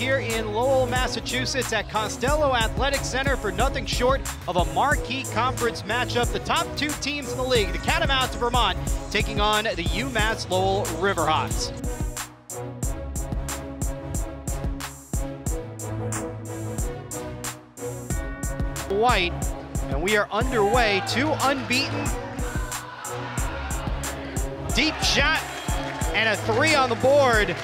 here in Lowell, Massachusetts at Costello Athletic Center for nothing short of a marquee conference matchup. The top two teams in the league, the Catamounts of Vermont, taking on the UMass Lowell Riverhawks. White, and we are underway. Two unbeaten. Deep shot and a three on the board.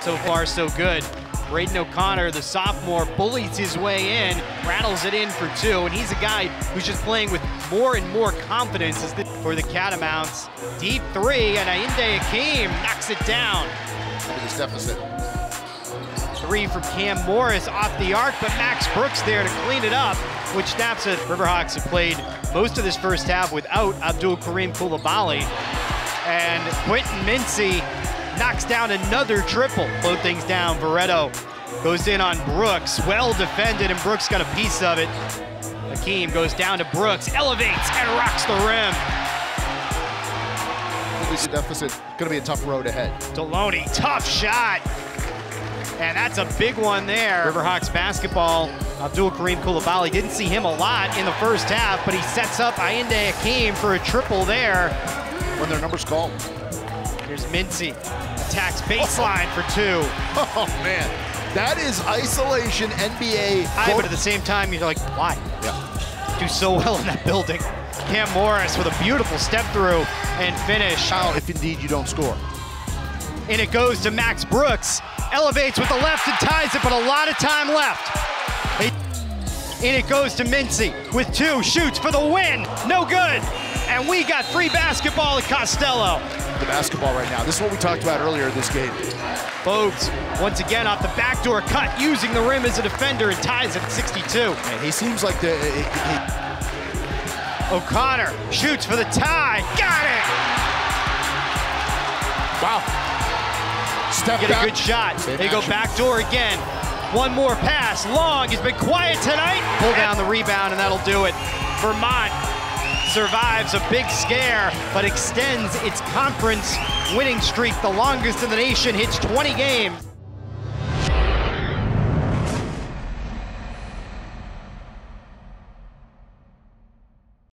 So far, so good. Braden O'Connor, the sophomore, bullies his way in, rattles it in for two, and he's a guy who's just playing with more and more confidence for the Catamounts. Deep three, and Ayinde Hikim knocks it down. Look at this deficit. Three from Cam Morris off the arc, but Max Brooks there to clean it up, which snaps it. Riverhawks have played most of this first half without Abdoul Karim Coulibaly. And Quinton Mincey knocks down another triple. Load things down. Veretto goes in on Brooks. Well defended, and Brooks got a piece of it. Hikim goes down to Brooks, elevates, and rocks the rim. This deficit going to be a tough road ahead. Deloney, tough shot. And that's a big one there. Riverhawks basketball. Abdoul Karim Coulibaly didn't see him a lot in the first half, but he sets up Ayinde Hikim for a triple there. When their numbers call. Here's Mincey. Attacks baseline for two. Oh, man. That is isolation NBA. I, but at the same time, you're like, why? Yeah. Do so well in that building. Cam Morris with a beautiful step through and finish. How if indeed you don't score. And it goes to Max Brooks. Elevates with the left and ties it, but a lot of time left. And it goes to Mincey with two, shoots for the win. No good. And we got free basketball at Costello. The basketball right now. This is what we talked about earlier in this game. Bogues, once again off the backdoor cut, using the rim as a defender and ties it at 62. And he seems like the. He, he... O'Connor shoots for the tie. Got it! Wow. Step Get back. a good shot. Same they go action. backdoor again. One more pass. Long He's been quiet tonight. Pull down the rebound, and that'll do it. Vermont survives a big scare, but extends its conference winning streak, the longest in the nation, hits 20 games.